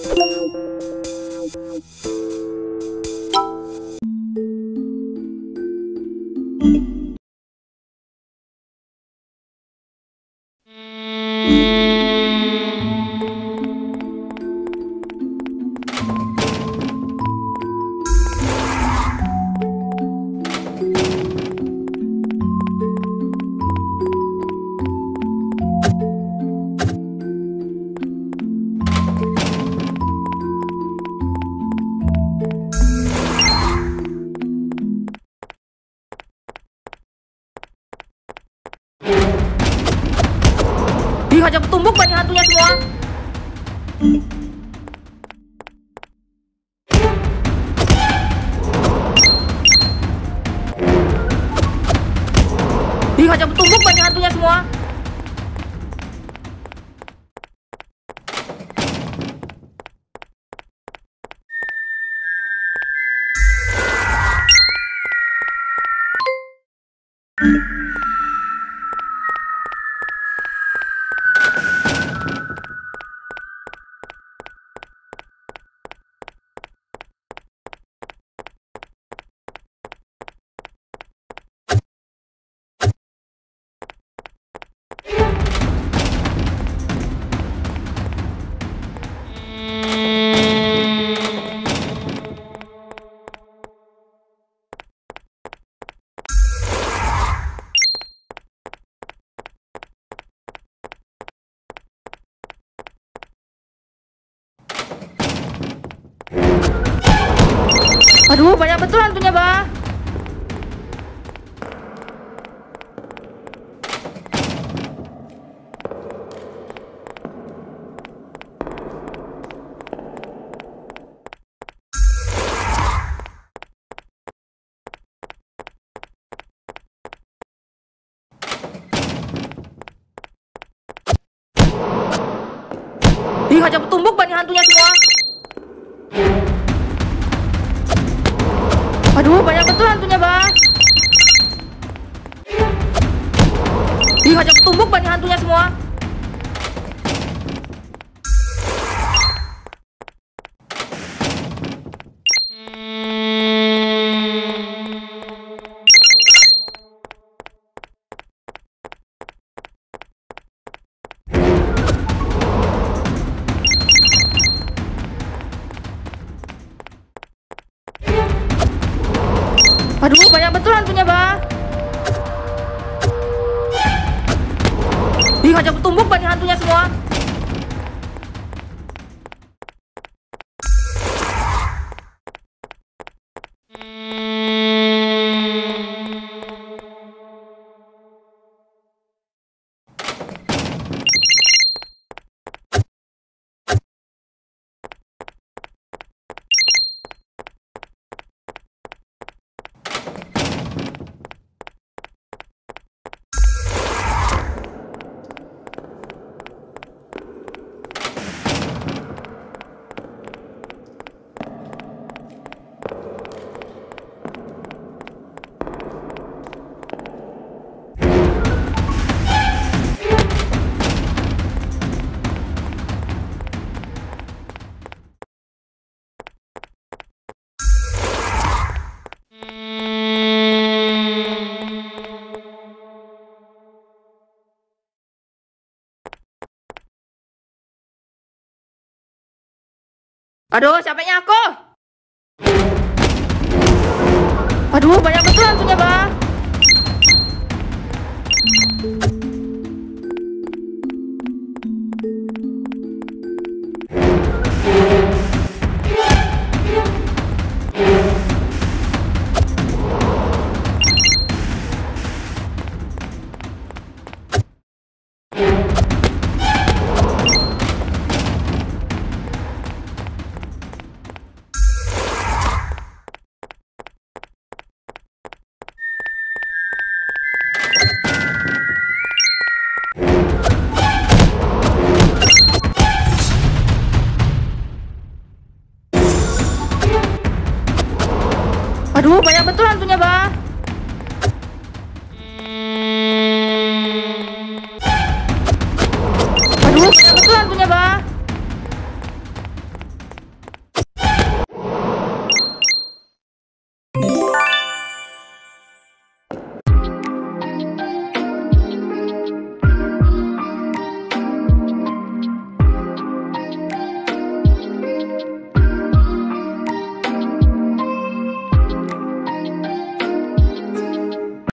Thank you. Dihajar petumbuk banyak hantunya semua. Dihajar petumbuk banyak hantunya semua. Aduh, banyak betul hantunya, Bah. Dihajar petumbuk banyak hantunya semua. Aduh, banyak betul hantunya, Bah. Dihajar petumbuk banyak hantunya semua. Banyak betul hantunya, Bah. Dihajar petumbuk banyak hantunya semua. Aduh, capeknya aku. Aduh, banyak betul hantunya, Bah. Aduh, banyak betul hantunya, Bah.